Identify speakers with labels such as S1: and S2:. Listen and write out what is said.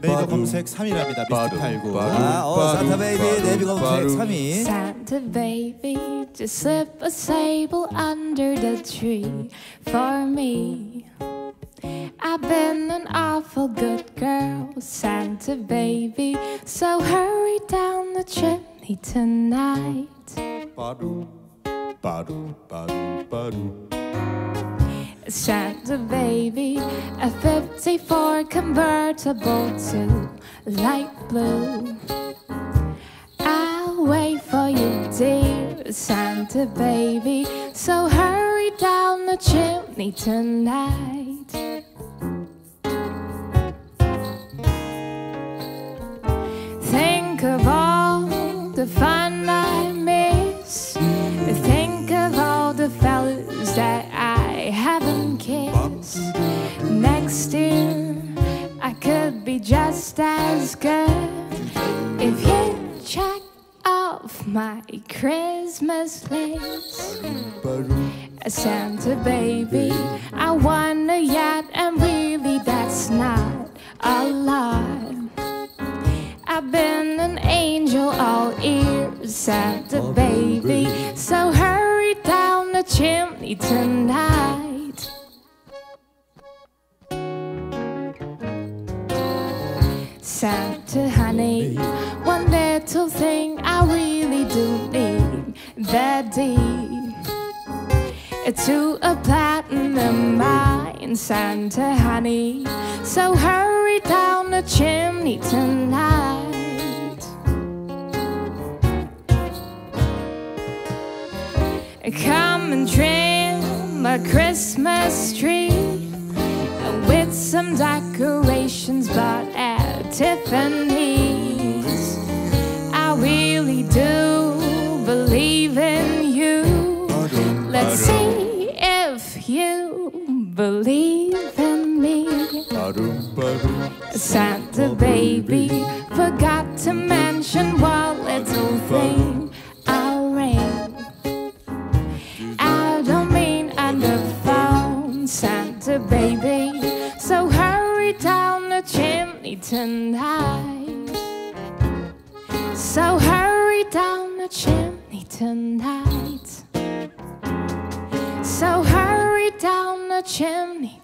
S1: 네이버 검색 3위랍니다. 미스틱89. 아, 어, 산타 베이비 네이버 검색 3위.
S2: Santa baby, just slip a sable under the tree for me. I've been an awful good girl, Santa baby, so hurry down the chimney tonight. Santa baby, a 54 convertible to light blue. I'll wait for you, dear Santa baby. So hurry down the chimney tonight. Think of all the fun I haven't kissed. Next year, I could be just as good if you check off my Christmas list. Santa baby, I want a yacht, and really that's not a lot. I've been an angel all ears, Santa baby. So hurry down the chimney tonight. Santa honey, one little thing I really do need that deep to a platinum mine, Santa honey. So hurry down the chimney tonight. Come and trim a Christmas tree with some decorations Tiffany's. I really do believe in you. Let's see if you believe in me. Santa baby forgot to mention one little thing. I'll ring. I don't mean the phone, Santa baby. So hurry down the chimney tonight. So hurry down the chimney tonight. So hurry down the chimney.